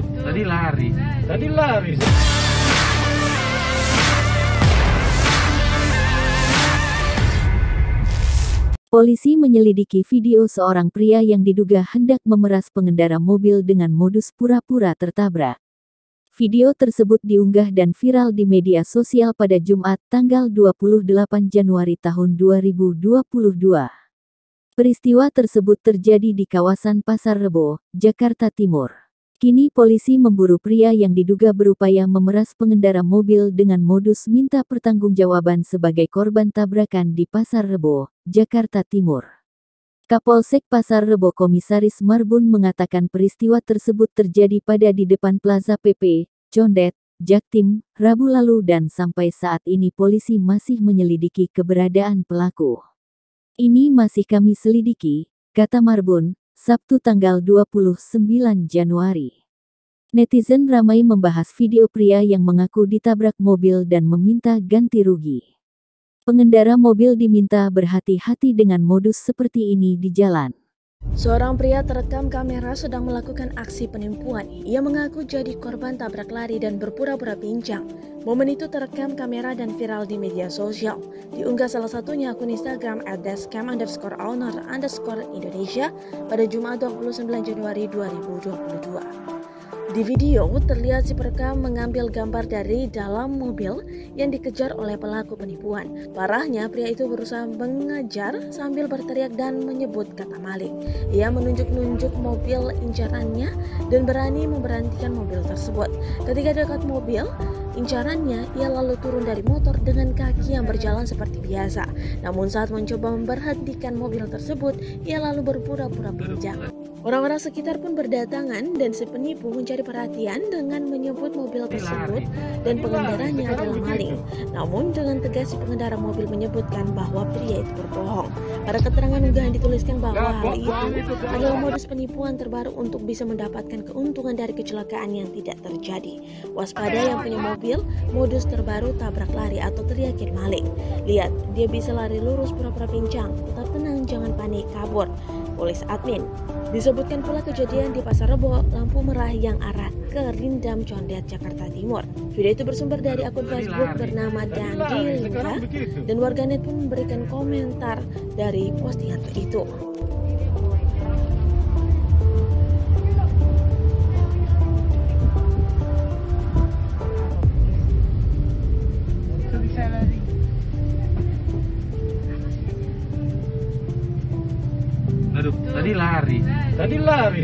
Aduh, tadi lari. Tadi lari. Polisi menyelidiki video seorang pria yang diduga hendak memeras pengendara mobil dengan modus pura-pura tertabrak. Video tersebut diunggah dan viral di media sosial pada Jumat tanggal 28 Januari tahun 2022. Peristiwa tersebut terjadi di kawasan Pasar Rebo, Jakarta Timur. Kini polisi memburu pria yang diduga berupaya memeras pengendara mobil dengan modus minta pertanggungjawaban sebagai korban tabrakan di Pasar Rebo, Jakarta Timur. Kapolsek Pasar Rebo Komisaris Marbun mengatakan peristiwa tersebut terjadi pada di depan Plaza PP, Condet, Jaktim, Rabu lalu dan sampai saat ini polisi masih menyelidiki keberadaan pelaku. Ini masih kami selidiki, kata Marbun, Sabtu tanggal 29 Januari. Netizen ramai membahas video pria yang mengaku ditabrak mobil dan meminta ganti rugi. Pengendara mobil diminta berhati-hati dengan modus seperti ini di jalan. Seorang pria terekam kamera sedang melakukan aksi penipuan. Ia mengaku jadi korban tabrak lari dan berpura-pura pincang. Momen itu terekam kamera dan viral di media sosial. Diunggah salah satunya akun Instagram at underscore owner underscore Indonesia pada Jumat 29 Januari 2022. Di video, terlihat si perekam mengambil gambar dari dalam mobil yang dikejar oleh pelaku penipuan. Parahnya, pria itu berusaha mengejar sambil berteriak dan menyebut kata maling. Ia menunjuk-nunjuk mobil incarannya dan berani memberhentikan mobil tersebut. Ketika dekat mobil, incarannya, ia lalu turun dari motor dengan kaki yang berjalan seperti biasa. Namun saat mencoba memberhentikan mobil tersebut, ia lalu berpura-pura pincang. Orang-orang sekitar pun berdatangan dan si penipu mencari perhatian dengan menyebut mobil tersebut dan pengendaranya adalah maling. Namun dengan tegas si pengendara mobil menyebutkan bahwa pria itu berbohong. Pada keterangan unggahan dituliskan bahwa hal itu adalah modus penipuan terbaru untuk bisa mendapatkan keuntungan dari kecelakaan yang tidak terjadi. Waspada yang punya mobil, modus terbaru tabrak lari atau teriakin maling. Lihat, dia bisa lari lurus pura-pura pincang, tetap tenang jangan panik kabur. Polis admin. Disebutkan pula kejadian di Pasar Rebo, lampu merah yang arah ke Rindam Condet, Jakarta Timur. Video itu bersumber dari akun Facebook bernama Dandi Lingga dan warganet pun memberikan komentar dari postingan itu. Tadi lari. Tadi lari.